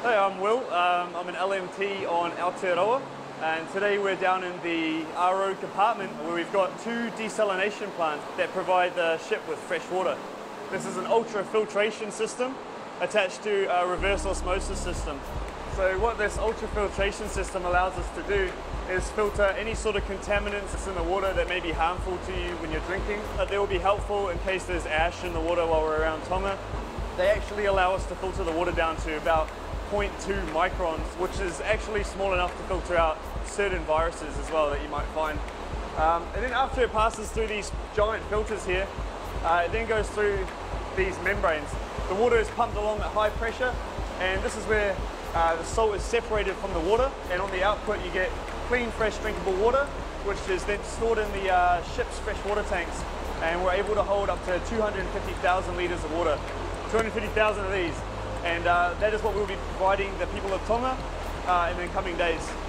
Hey, I'm Will. Um, I'm an LMT on Aotearoa and today we're down in the RO compartment where we've got two desalination plants that provide the ship with fresh water. This is an ultra filtration system attached to a reverse osmosis system. So what this ultra filtration system allows us to do is filter any sort of contaminants that's in the water that may be harmful to you when you're drinking. But they will be helpful in case there's ash in the water while we're around Tonga. They actually allow us to filter the water down to about 0.2 microns, which is actually small enough to filter out certain viruses as well that you might find. Um, and then after it passes through these giant filters here, uh, it then goes through these membranes. The water is pumped along at high pressure, and this is where uh, the salt is separated from the water, and on the output you get clean, fresh, drinkable water, which is then stored in the uh, ship's fresh water tanks, and we're able to hold up to 250,000 litres of water. 250,000 of these, and uh, that is what we'll be providing the people of Tonga uh, in the coming days.